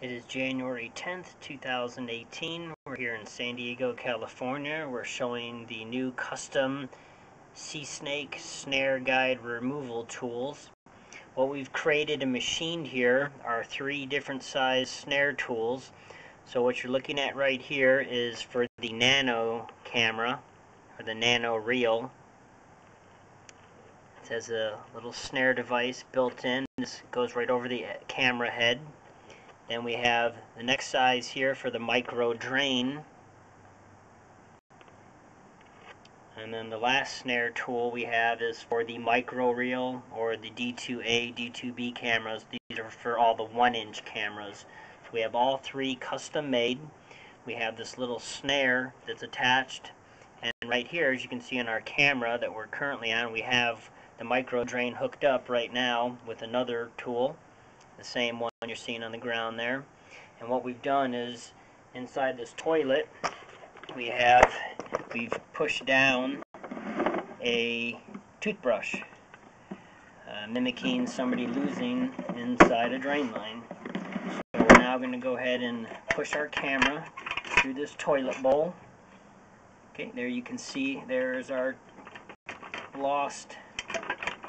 It is January 10th, 2018. We're here in San Diego, California. We're showing the new custom SeeSnake snare guide removal tools. What we've created and machined here are three different size snare tools. So what you're looking at right here is for the nano camera, or the nano reel. It has a little snare device built in. This goes right over the camera head. Then we have the next size here for the micro drain. And then the last snare tool we have is for the micro reel or the D2A, D2B cameras. These are for all the one inch cameras. So we have all three custom made. We have this little snare that's attached. And right here, as you can see in our camera that we're currently on, we have the micro drain hooked up right now with another tool the same one you're seeing on the ground there. And what we've done is inside this toilet we have we've pushed down a toothbrush uh, mimicking somebody losing inside a drain line. So we're now going to go ahead and push our camera through this toilet bowl. Okay, there you can see there's our lost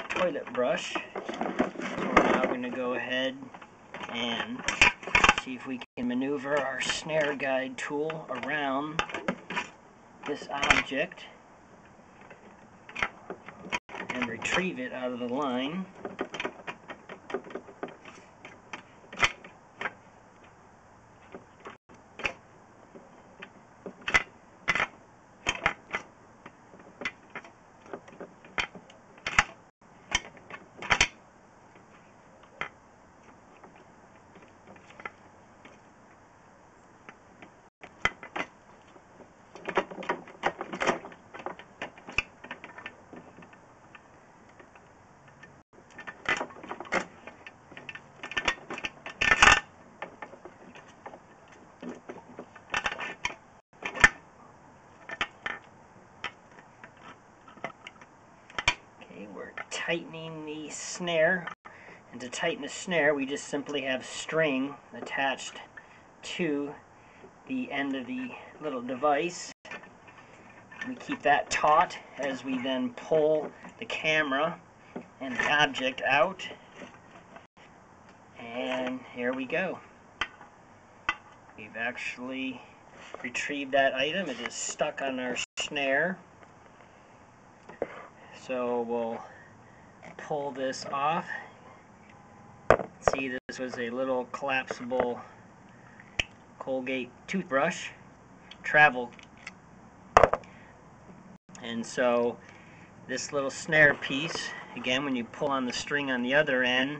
toilet brush going to go ahead and see if we can maneuver our snare guide tool around this object and retrieve it out of the line. we're tightening the snare. And to tighten the snare, we just simply have string attached to the end of the little device. We keep that taut as we then pull the camera and the object out. And here we go. We've actually retrieved that item. It is stuck on our snare. So we'll pull this off. See, this was a little collapsible Colgate toothbrush, travel. And so this little snare piece, again, when you pull on the string on the other end,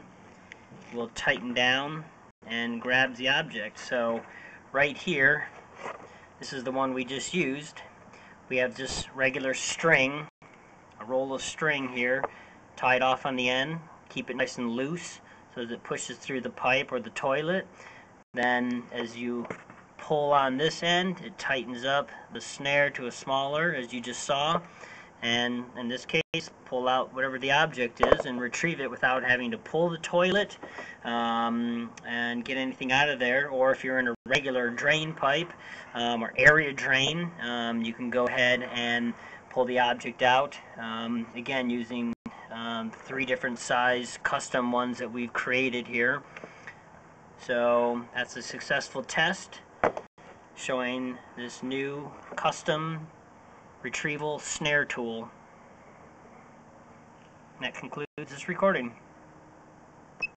will tighten down and grabs the object. So right here, this is the one we just used. We have just regular string a roll of string here tied off on the end keep it nice and loose so as it pushes through the pipe or the toilet. Then as you pull on this end it tightens up the snare to a smaller as you just saw. And in this case pull out whatever the object is and retrieve it without having to pull the toilet um, and get anything out of there. Or if you're in a regular drain pipe um, or area drain um, you can go ahead and pull the object out um, again using um, three different size custom ones that we've created here so that's a successful test showing this new custom retrieval snare tool. that concludes this recording.